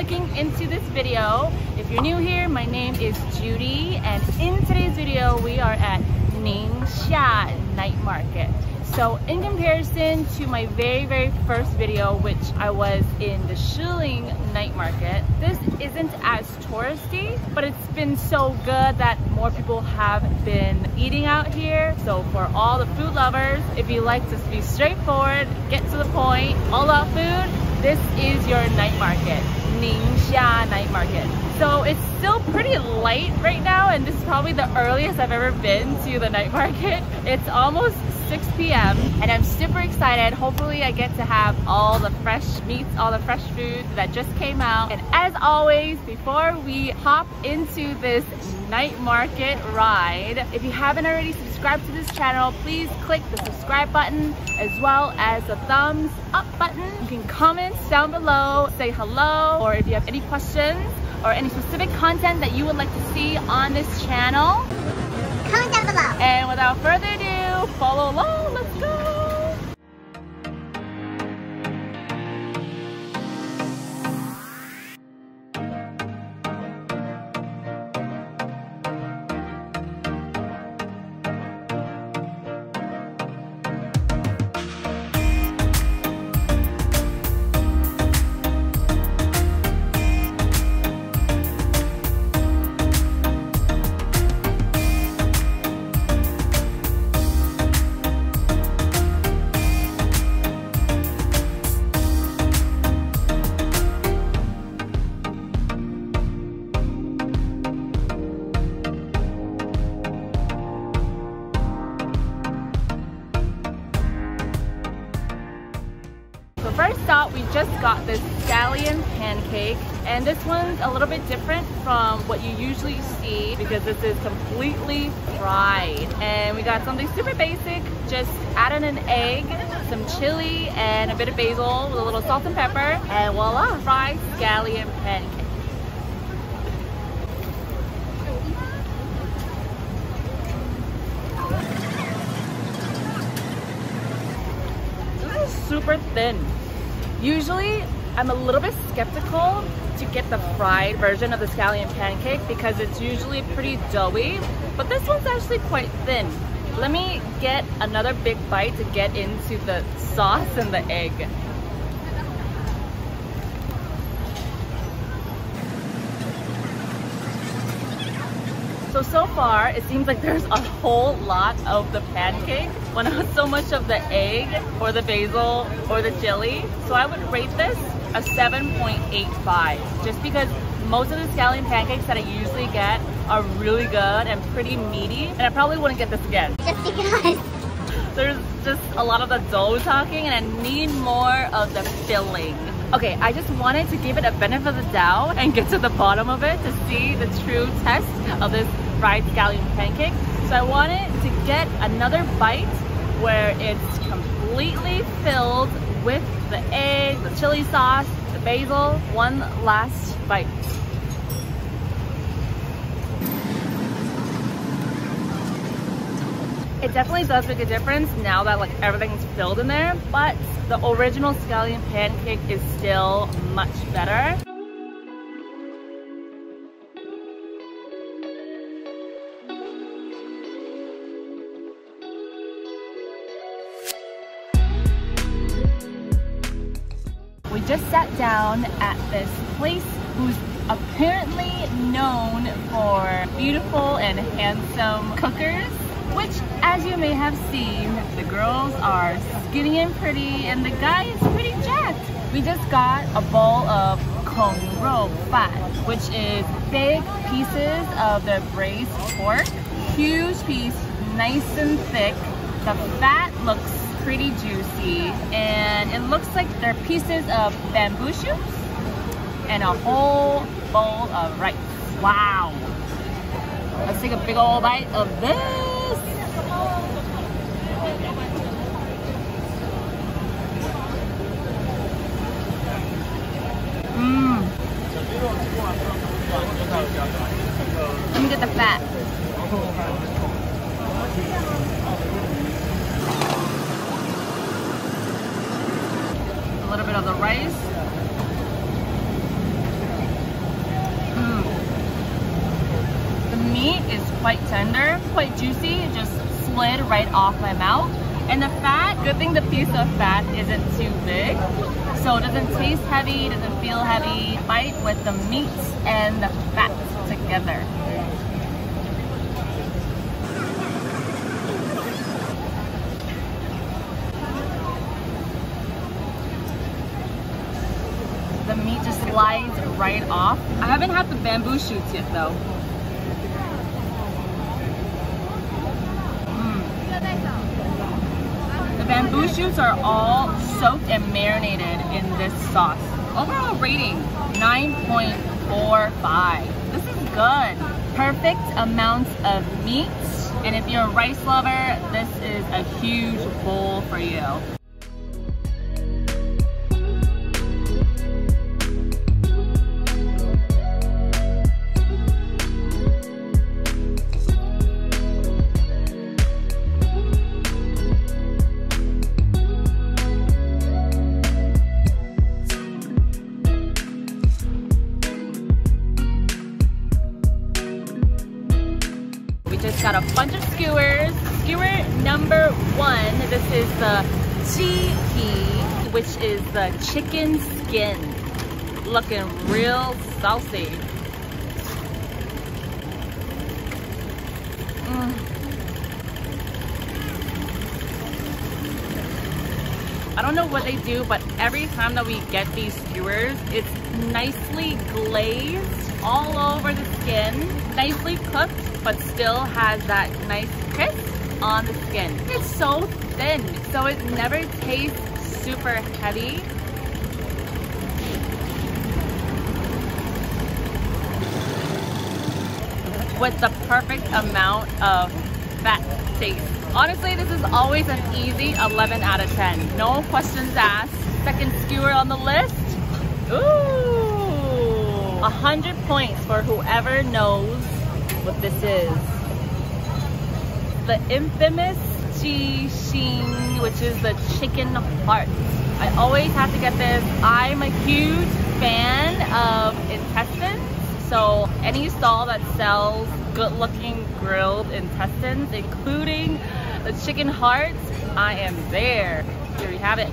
clicking into this video. If you're new here, my name is Judy and in today's video we are at Ningxia Night Market. So in comparison to my very, very first video, which I was in the Shilin night market, this isn't as touristy, but it's been so good that more people have been eating out here. So for all the food lovers, if you like to be straightforward, get to the point, all about food, this is your night market, Ningxia Night Market. So it's still pretty light right now and this is probably the earliest I've ever been to the night market. It's almost 6 p.m. and I'm super excited. Hopefully I get to have all the fresh meats, all the fresh foods that just came out. And as always, before we hop into this night market ride, if you haven't already subscribed to this channel, please click the subscribe button as well as the thumbs up button. You can comment down below, say hello, or if you have any questions or any specific content that you would like to see on this channel, comment down below. And without further ado, follow along. Let's go. First stop, we just got this scallion pancake. And this one's a little bit different from what you usually see because this is completely fried. And we got something super basic, just add in an egg, some chili, and a bit of basil with a little salt and pepper. And voila, fried scallion pancake. This is super thin. Usually, I'm a little bit skeptical to get the fried version of the scallion pancake because it's usually pretty doughy, but this one's actually quite thin. Let me get another big bite to get into the sauce and the egg. So, so far, it seems like there's a whole lot of the pancake, but not so much of the egg or the basil or the chili. So I would rate this a 7.85, just because most of the scallion pancakes that I usually get are really good and pretty meaty, and I probably wouldn't get this again. Just because. There's just a lot of the dough talking and I need more of the filling. Okay, I just wanted to give it a benefit of the doubt and get to the bottom of it to see the true test of this fried scallion pancake. So I wanted to get another bite where it's completely filled with the egg, the chili sauce, the basil. One last bite. It definitely does make a difference now that like everything's filled in there, but the original scallion pancake is still much better. Down at this place who's apparently known for beautiful and handsome cookers which as you may have seen, the girls are skinny and pretty and the guy is pretty jacked. We just got a bowl of Kong Rou fat which is big pieces of the braised pork. Huge piece, nice and thick. The fat looks pretty juicy and it looks like they're pieces of bamboo shoots and a whole bowl of rice. Wow. Let's take a big old bite of this. Mmm. Let me get the fat. bit of the rice. Mm. The meat is quite tender, quite juicy. It just slid right off my mouth. And the fat, good thing the piece of fat isn't too big. So it doesn't taste heavy, doesn't feel heavy. Bite with the meat and the fat together. The meat just slides right off. I haven't had the bamboo shoots yet though. Bamboo shoots are all soaked and marinated in this sauce. Overall rating, 9.45. This is good. Perfect amounts of meat. And if you're a rice lover, this is a huge bowl for you. Chicken skin. Looking real saucy. Mm. I don't know what they do, but every time that we get these skewers, it's nicely glazed all over the skin, nicely cooked, but still has that nice crisp on the skin. It's so thin, so it never tastes super heavy. With the perfect amount of fat taste. Honestly, this is always an easy 11 out of 10. No questions asked. Second skewer on the list. Ooh! 100 points for whoever knows what this is. The infamous Chi Shing, which is the chicken heart. I always have to get this. I'm a huge fan of intestines. So any stall that sells good looking grilled intestines, including the chicken hearts, I am there. Here you have it.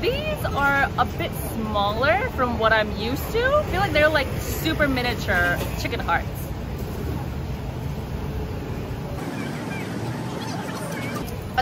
These are a bit smaller from what I'm used to. I feel like they're like super miniature chicken hearts.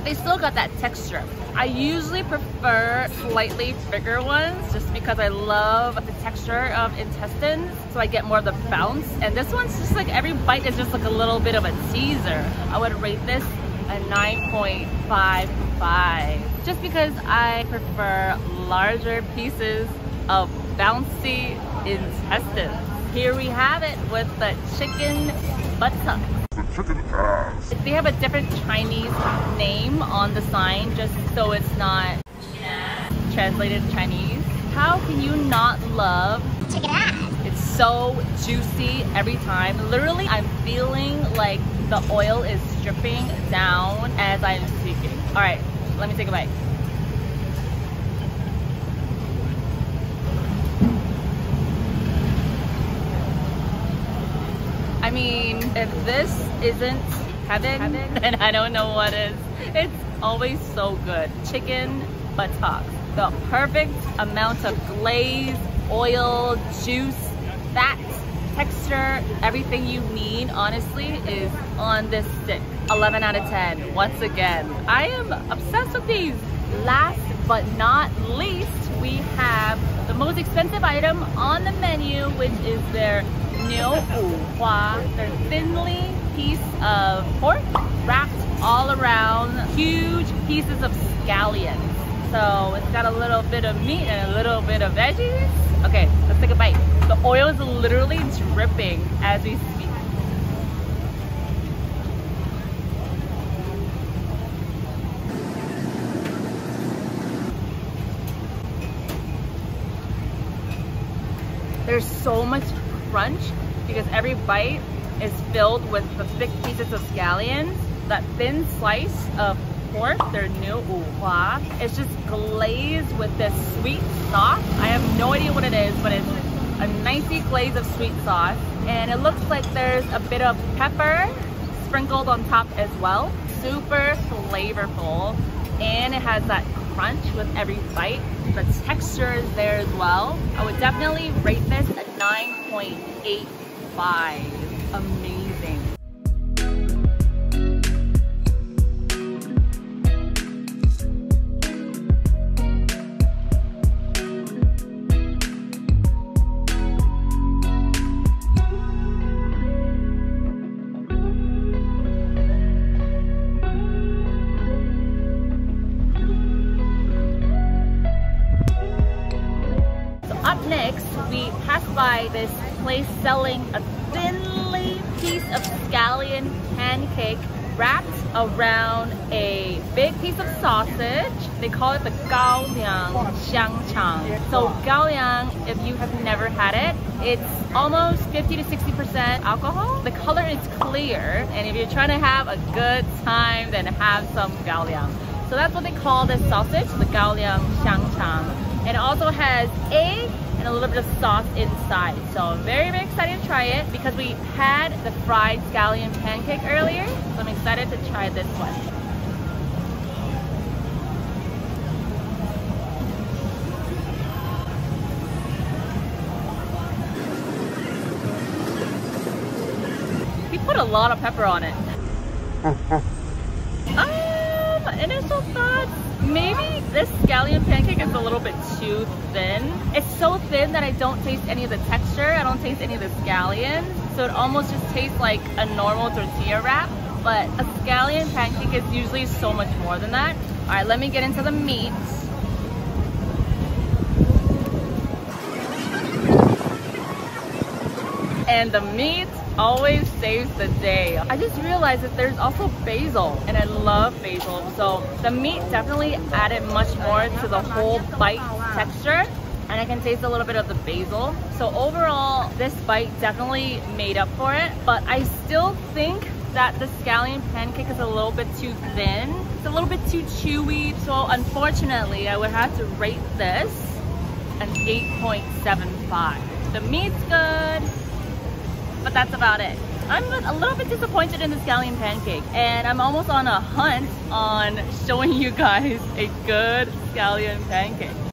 But they still got that texture. I usually prefer slightly bigger ones just because I love the texture of intestines. So I get more of the bounce. And this one's just like every bite is just like a little bit of a teaser. I would rate this a 9.55 just because I prefer larger pieces of bouncy intestines. Here we have it with the chicken. The chicken ass. They have a different Chinese name on the sign just so it's not translated Chinese. How can you not love Chicken ass. it's so juicy every time. Literally, I'm feeling like the oil is dripping down as I'm speaking. All right, let me take a bite. I mean, if this isn't heaven, then I don't know what is. It's always so good. Chicken buttocks. The perfect amount of glaze, oil, juice, fat, texture, everything you need, honestly, is on this stick. 11 out of 10. Once again, I am obsessed with these. Last but not least, we have most expensive item on the menu, which is their Niu Hua, their thinly piece of pork wrapped all around huge pieces of scallions. So it's got a little bit of meat and a little bit of veggies. Okay, let's take a bite. The oil is literally dripping as we speak. There's so much crunch because every bite is filled with the thick pieces of scallions. That thin slice of pork, their Niu Hua. It's just glazed with this sweet sauce. I have no idea what it is, but it's a nicey glaze of sweet sauce. And it looks like there's a bit of pepper sprinkled on top as well. Super flavorful. And it has that crunch with every bite. The texture is there as well. I would definitely rate this a 9.85. place selling a thinly piece of scallion pancake wrapped around a big piece of sausage. They call it the gaoliang xiangchang. So gaoliang, if you have never had it, it's almost 50 to 60% alcohol. The color is clear, and if you're trying to have a good time, then have some gaoliang. So that's what they call this sausage, the gaoliang xiangchang. And it also has egg and a little bit of sauce inside. So I'm very, very excited to try it because we had the fried scallion pancake earlier. So I'm excited to try this one. He put a lot of pepper on it. um, initial thoughts, this scallion pancake is a little bit too thin. It's so thin that I don't taste any of the texture. I don't taste any of the scallion. So it almost just tastes like a normal tortilla wrap. But a scallion pancake is usually so much more than that. All right, let me get into the meat. And the meat always saves the day. I just realized that there's also basil and I love basil. So the meat definitely added much more to the whole bite texture and I can taste a little bit of the basil. So overall, this bite definitely made up for it, but I still think that the scallion pancake is a little bit too thin. It's a little bit too chewy. So unfortunately, I would have to rate this an 8.75. The meat's good, but that's about it. I'm a little bit disappointed in the scallion pancake and I'm almost on a hunt on showing you guys a good scallion pancake.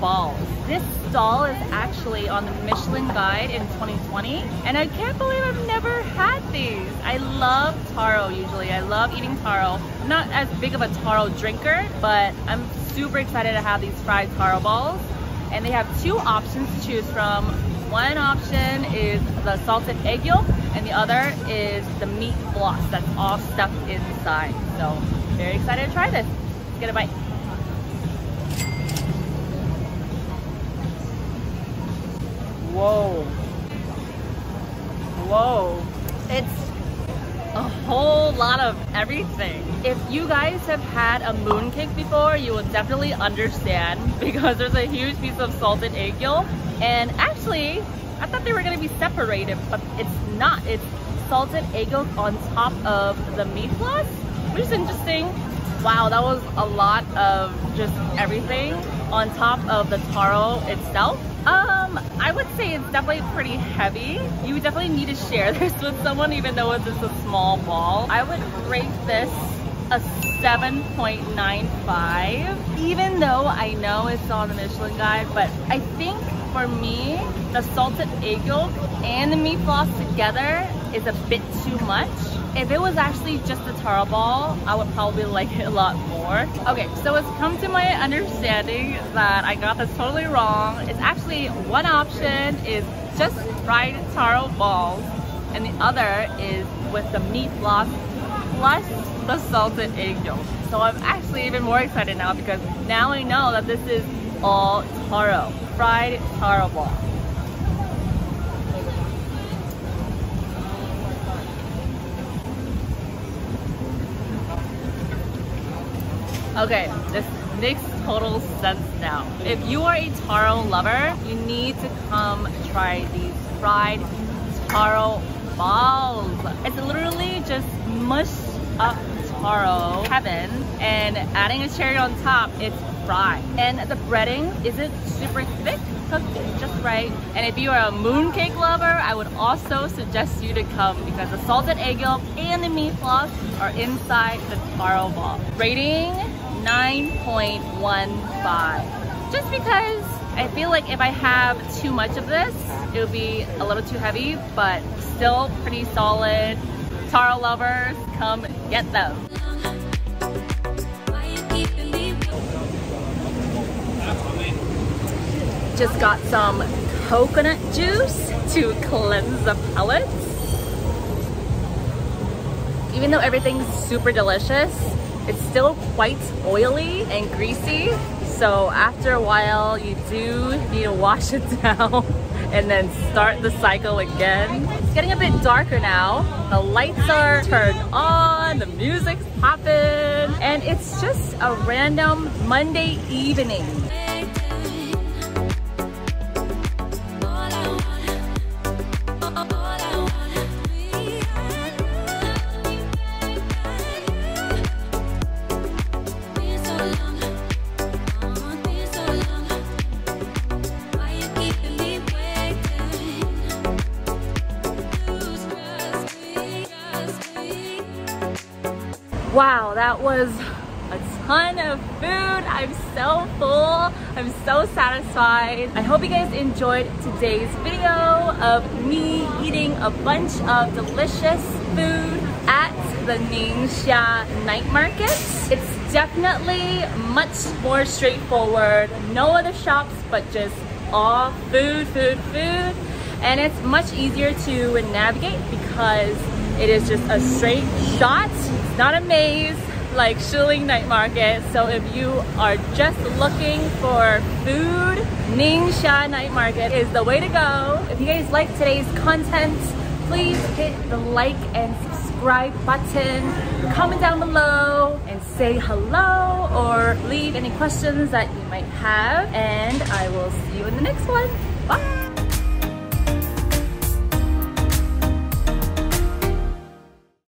Balls. This stall is actually on the Michelin Guide in 2020 and I can't believe I've never had these. I love taro usually. I love eating taro. I'm not as big of a taro drinker, but I'm super excited to have these fried taro balls. And they have two options to choose from. One option is the salted egg yolk and the other is the meat floss that's all stuffed inside. So very excited to try this get a bite. Whoa. Whoa. It's a whole lot of everything. If you guys have had a mooncake before, you will definitely understand because there's a huge piece of salted egg yolk. And actually, I thought they were gonna be separated, but it's not. It's salted egg yolk on top of the meat which is interesting wow, that was a lot of just everything on top of the taro itself. Um, I would say it's definitely pretty heavy. You would definitely need to share this with someone even though it's just a small ball. I would rate this a 7.95 even though I know it's on the Michelin guide but I think for me the salted egg yolk and the meat floss together is a bit too much. If it was actually just a taro ball, I would probably like it a lot more. Okay, so it's come to my understanding that I got this totally wrong. It's actually one option is just fried taro balls and the other is with the meat floss plus the salted egg yolk. So I'm actually even more excited now because now I know that this is all taro, fried taro ball. Okay, this makes total sense now. If you are a taro lover, you need to come try these fried taro balls. It's literally just mush up taro heaven and adding a cherry on top, it's fried. And the breading isn't super thick, cooked just right. And if you are a mooncake lover, I would also suggest you to come because the salted egg yolk and the meat floss are inside the taro ball. Rating 9.15. Just because I feel like if I have too much of this, it would be a little too heavy, but still pretty solid. Taro lovers, come get them. Just got some coconut juice to cleanse the palates. Even though everything's super delicious, it's still quite oily and greasy. So after a while, you do need to wash it down and then start the cycle again. It's getting a bit darker now. The lights are turned on, the music's popping, and it's just a random Monday evening. Wow, that was a ton of food. I'm so full. I'm so satisfied. I hope you guys enjoyed today's video of me eating a bunch of delicious food at the Ningxia night market. It's definitely much more straightforward. No other shops, but just all food, food, food. And it's much easier to navigate because it is just a straight shot. It's not a maze like Shilin Night Market. So if you are just looking for food, Ningxia Night Market is the way to go. If you guys like today's content, please hit the like and subscribe button. Comment down below and say hello or leave any questions that you might have. And I will see you in the next one. Bye!